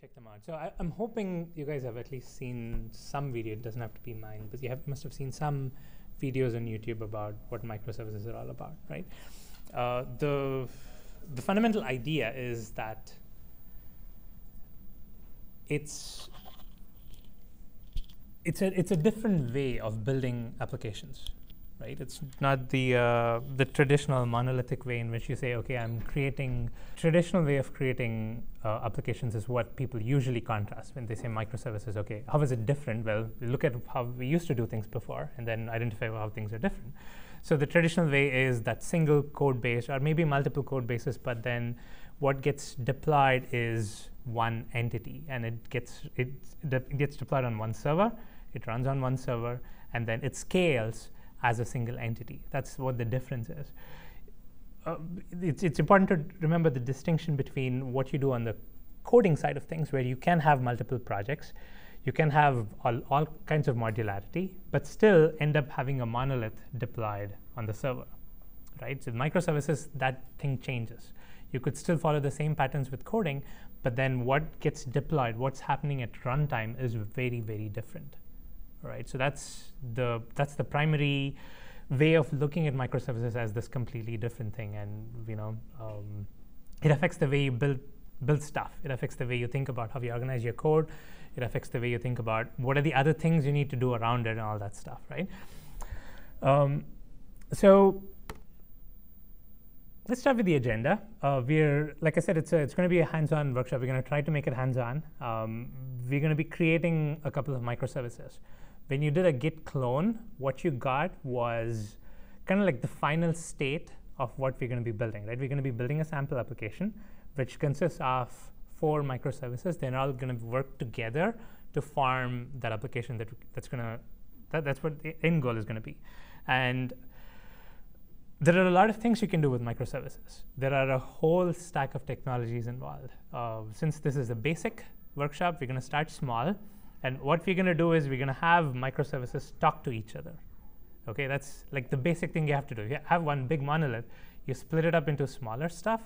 check them out. So I, am hoping you guys have at least seen some video. It doesn't have to be mine, but you have, must have seen some videos on YouTube about what microservices are all about, right? Uh, the the fundamental idea is that it's it's a it's a different way of building applications, right? It's not the uh, the traditional monolithic way in which you say, okay, I'm creating traditional way of creating uh, applications is what people usually contrast when they say microservices. Okay, how is it different? Well, look at how we used to do things before, and then identify how things are different. So the traditional way is that single code base, or maybe multiple code bases, but then what gets deployed is one entity, and it gets it, it gets deployed on one server. It runs on one server, and then it scales as a single entity. That's what the difference is. Uh, it's, it's important to remember the distinction between what you do on the coding side of things, where you can have multiple projects, you can have all, all kinds of modularity, but still end up having a monolith deployed on the server, right? So microservices, that thing changes. You could still follow the same patterns with coding, but then what gets deployed, what's happening at runtime is very, very different right? So that's the that's the primary way of looking at microservices as this completely different thing, and you know, um, it affects the way you build build stuff. It affects the way you think about how you organize your code. It affects the way you think about what are the other things you need to do around it and all that stuff, right? Um, so let's start with the agenda. Uh, we're, like I said, it's, a, it's going to be a hands-on workshop. We're going to try to make it hands-on. Um, we're going to be creating a couple of microservices when you did a git clone, what you got was kind of like the final state of what we're going to be building, right? We're going to be building a sample application, which consists of four microservices. They're all going to work together to form that application that that's going to that, that's what the end goal is going to be. And there are a lot of things you can do with microservices. There are a whole stack of technologies involved. Uh, since this is a basic workshop, we're going to start small and what we're going to do is we're going to have microservices talk to each other. Okay, that's like the basic thing you have to do. You have one big monolith, you split it up into smaller stuff.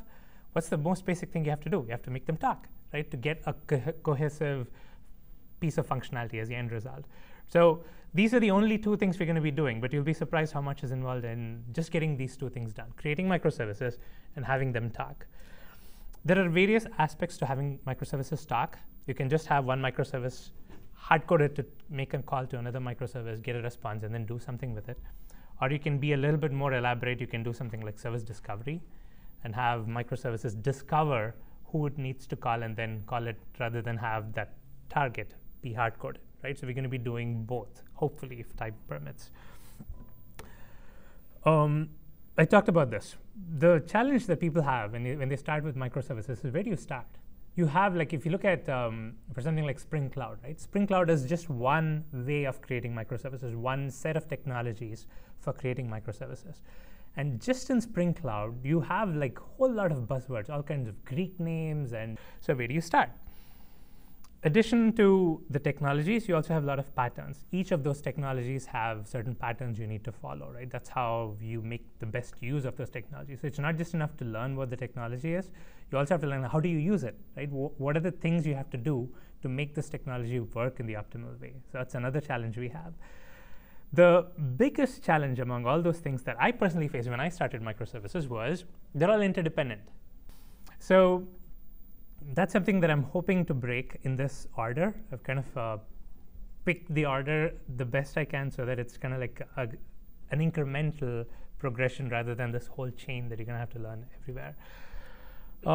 What's the most basic thing you have to do? You have to make them talk, right, to get a co cohesive piece of functionality as the end result. So these are the only two things we're going to be doing, but you'll be surprised how much is involved in just getting these two things done, creating microservices and having them talk. There are various aspects to having microservices talk. You can just have one microservice hard code it to make a call to another microservice, get a response, and then do something with it. Or you can be a little bit more elaborate. You can do something like service discovery and have microservices discover who it needs to call and then call it rather than have that target be hard coded, right? So we're going to be doing both, hopefully, if type permits. Um, I talked about this. The challenge that people have when, when they start with microservices is where do you start? You have like if you look at um, for something like Spring Cloud, right? Spring Cloud is just one way of creating microservices, one set of technologies for creating microservices. And just in Spring Cloud, you have like whole lot of buzzwords, all kinds of Greek names, and so where do you start? Addition to the technologies, you also have a lot of patterns. Each of those technologies have certain patterns you need to follow, right? That's how you make the best use of those technologies. So it's not just enough to learn what the technology is. You also have to learn how do you use it, right? W what are the things you have to do to make this technology work in the optimal way? So that's another challenge we have. The biggest challenge among all those things that I personally faced when I started microservices was they're all interdependent. So that's something that I'm hoping to break in this order. I've kind of uh, picked the order the best I can so that it's kind of like a, an incremental progression rather than this whole chain that you're going to have to learn everywhere. Uh,